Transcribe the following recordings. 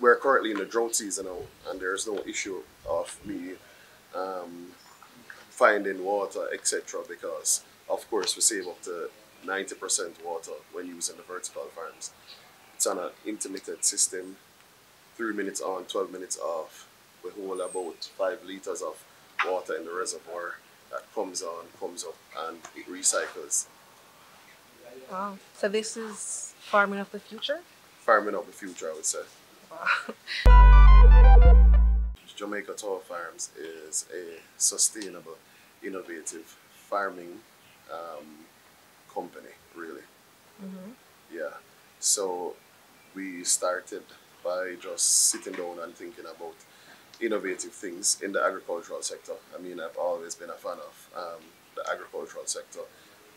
we're currently in the drought season now, and there's no issue of me um, finding water, etc. Because of course we save up to 90% water when using the vertical farms. It's on an intermittent system, three minutes on, 12 minutes off. We hold about five liters of water in the reservoir that comes on, comes up, and it recycles. Wow. So this is farming of the future? Farming of the future, I would say. Jamaica Tower Farms is a sustainable, innovative farming um, company, really. hmm Yeah. So we started by just sitting down and thinking about innovative things in the agricultural sector. I mean, I've always been a fan of um, the agricultural sector,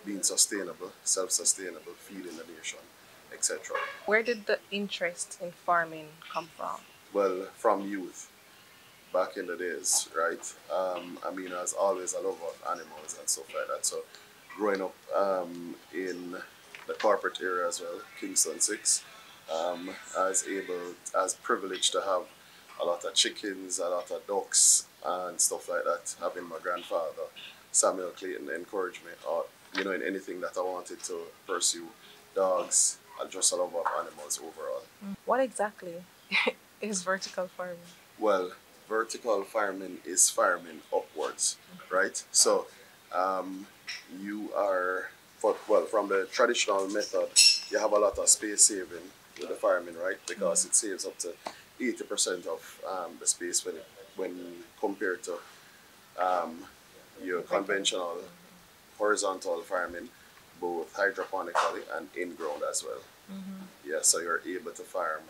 being sustainable, self-sustainable, feeding the nation, etc. Where did the interest in farming come from? Well, from youth, back in the days, right? Um, I mean, I was always a lover of animals and stuff like that. So, growing up um, in the corporate area as well, Kingston 6, um, I was able, I was privileged to have a lot of chickens, a lot of ducks, and stuff like that. Having my grandfather, Samuel Clayton, encourage me, or, you know, in anything that I wanted to pursue, dogs, I just a love of animals overall. What exactly is vertical farming? Well, vertical farming is farming upwards, right? So, um, you are, for, well, from the traditional method, you have a lot of space saving with the farming, right? Because it saves up to 80% of um, the space when, when compared to um, your conventional horizontal farming, both hydroponically and in ground as well. Yeah, so you're able to farm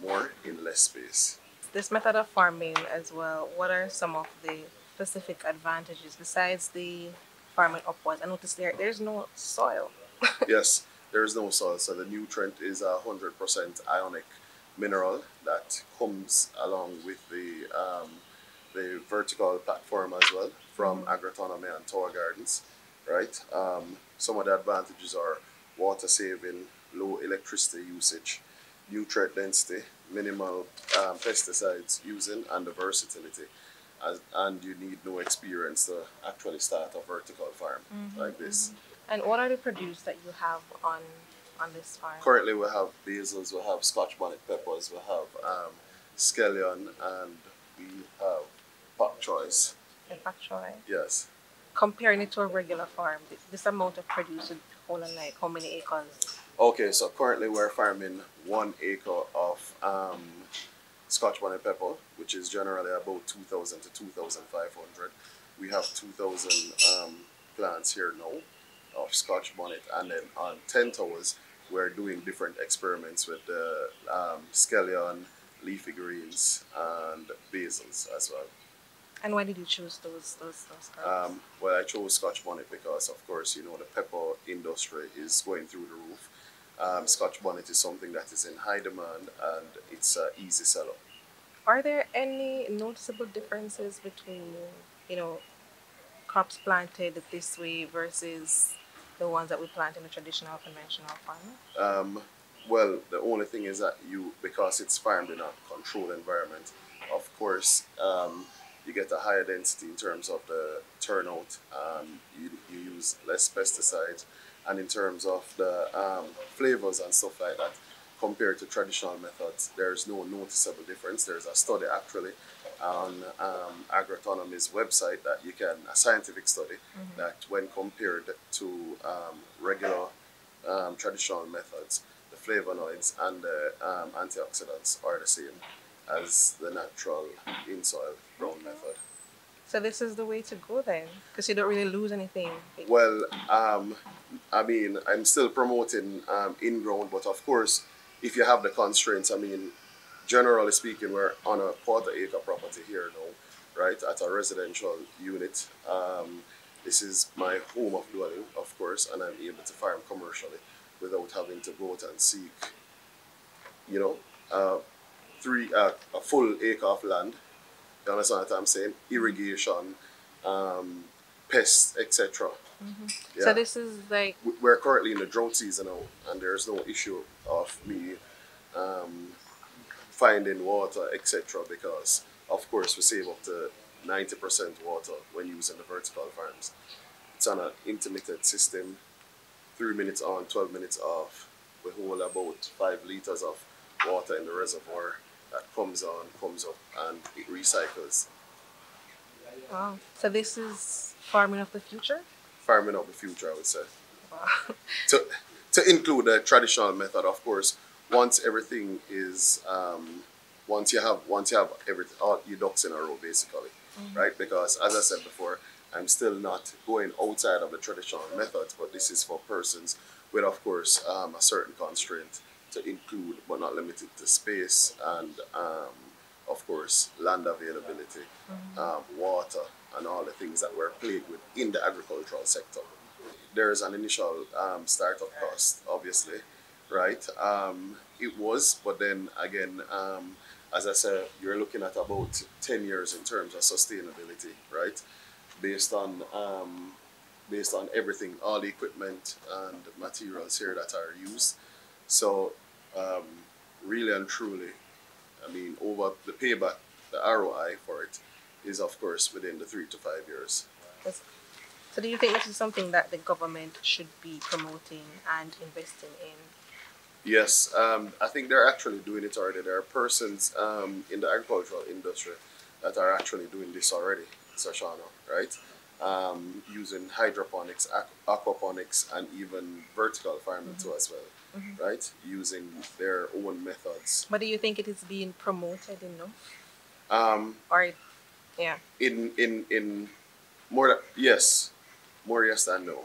more in less space. This method of farming as well, what are some of the specific advantages besides the farming upwards? I noticed there there's no soil. yes, there is no soil, so the nutrient is a hundred percent ionic mineral that comes along with the um, the vertical platform as well from Agrotonomy and tower gardens, right? Um, some of the advantages are water saving, low electricity usage, nutrient density, minimal um, pesticides using, and the versatility. As, and you need no experience to actually start a vertical farm like this. And what are the produce that you have on on this farm? Currently, we have basils, we have Scotch bonnet peppers, we have um, scallion, and we have pak chois. In fact, Troy? Yes. Comparing it to a regular farm, th- this amount of produce would hold on like how many acres? Okay, so currently we're farming one acre of um, Scotch bonnet pepper, which is generally about 2,000 to 2,500. We have 2,000 um, plants here now of Scotch bonnet, and then on 10 towers, we're doing different experiments with the um, scallion, leafy greens, and basils as well. And why did you choose those those those? Um, well, I chose Scotch bonnet because, of course, you know the pepper industry is going through the roof. Um, Scotch bonnet is something that is in high demand and it's an easy seller. Are there any noticeable differences between, you know, crops planted this way versus the ones that we plant in a traditional conventional farming? Um, well, the only thing is that you, because it's farmed in a controlled environment, of course, um, you get a higher density in terms of the turnout. Um, you, you use less pesticides, and in terms of the um, flavors and stuff like that, compared to traditional methods, there's no noticeable difference. There's a study actually on um, Agrotonomy's website that you can, a scientific study, that when compared to um, regular um, traditional methods, the flavonoids and the um, antioxidants are the same as the natural in soil. So this is the way to go then, because you don't really lose anything. Well, um, I mean, I'm still promoting um, in ground, but of course, if you have the constraints, I mean, generally speaking, we're on a quarter acre property here now, right, at a residential unit. Um, this is my home of dwelling, of course, and I'm able to farm commercially without having to go out and seek, you know, uh, three uh, a full acre of land. You understand what I'm saying? Irrigation, um, pests, etc. Yeah. So this is like We- We're currently in the drought season now, and there's no issue of me um, finding water, etc. Because of course we save up to 90% water when using the vertical farms. It's on an intermittent system, three minutes on, 12 minutes off. We hold about five liters of water in the reservoir that comes on, comes up, and it recycles. Wow. So this is farming of the future? Farming of the future, I would say. Wow. to to include the traditional method, of course. Once everything is, um, once you have once you have everything, all your ducks in a row, basically, right? Because as I said before, I'm still not going outside of the traditional methods, but this is for persons with, of course, um, a certain constraint to include, but not limited to space and, um, of course, land availability, um, water, and all the things that we're plagued with in the agricultural sector. There's an initial um, startup cost, obviously, right? Um, it was, but then again, um, as I said, you're looking at about 10 years in terms of sustainability, right? Based on um, based on everything, all the equipment and materials here that are used. So, um, really and truly, I mean, over the payback, the ROI for it is, of course, within the three to five years. So do you think this is something that the government should be promoting and investing in? Yes, um, I think they're actually doing it already. There are persons um, in the agricultural industry that are actually doing this already, Sashana, right? Um, using hydroponics, aqu- aquaponics, and even vertical farming too as well, right? Using their own methods. But do you think it is being promoted enough? Um, Or yeah. in in in more yes, more yes than no,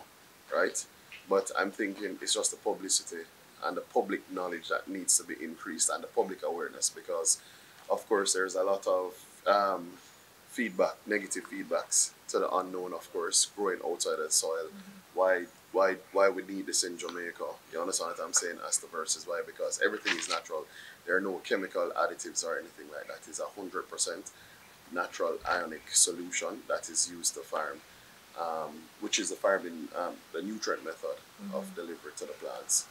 right? But I'm thinking it's just the publicity and the public knowledge that needs to be increased and the public awareness because, of course, there's a lot of um, feedback, negative feedbacks to the unknown. Of course, growing outside of the soil. Why why why we need this in Jamaica? You understand what I'm saying? As the verses why because everything is natural. There are no chemical additives or anything like that. It's a hundred percent natural ionic solution that is used to farm, um, which is the farming, um, the nutrient method of delivery to the plants.